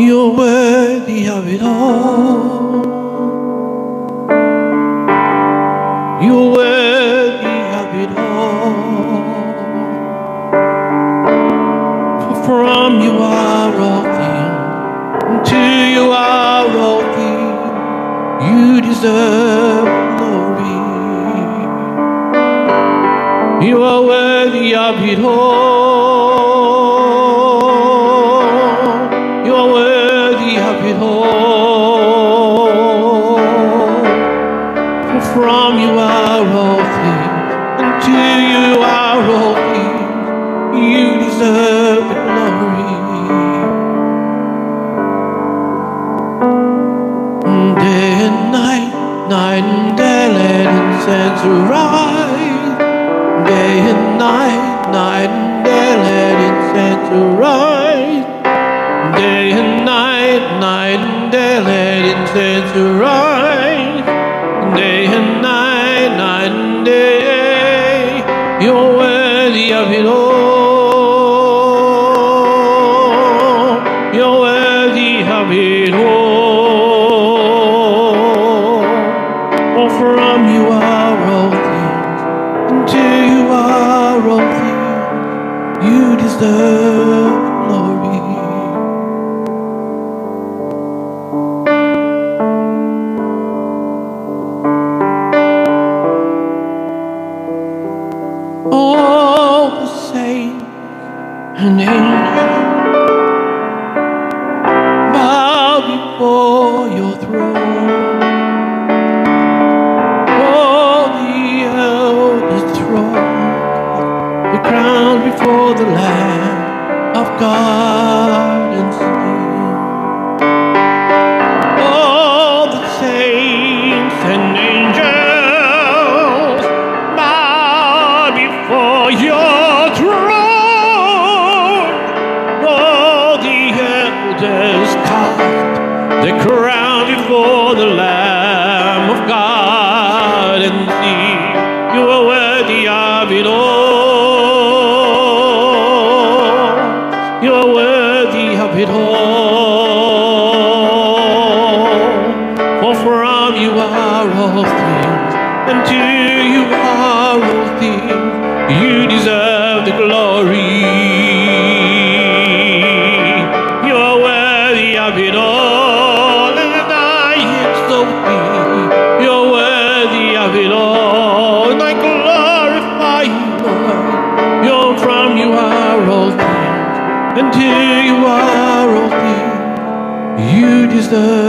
You're worthy of it all. You're worthy of it all. For from you are all things, to you are all things. You deserve glory. You are worthy of it all. From you are all things, and to you are all things. You deserve the glory. Day and night, night and day, let incense arise. Day and night, night and day, let incense arise. Day and night, night and day, let incense arise. Day and night, night and day, you're worthy of it all. You're worthy of it all. For from you are all things, and to you are all things. You deserve all the saints and angels bow before your throne. All the elders throng, the crown before the Lamb of God elders cast the crown before the Lamb of God and sing, You are worthy of it all. You are worthy of it all. For from you are all things, and to you are all things. You deserve to you are all things. You deserve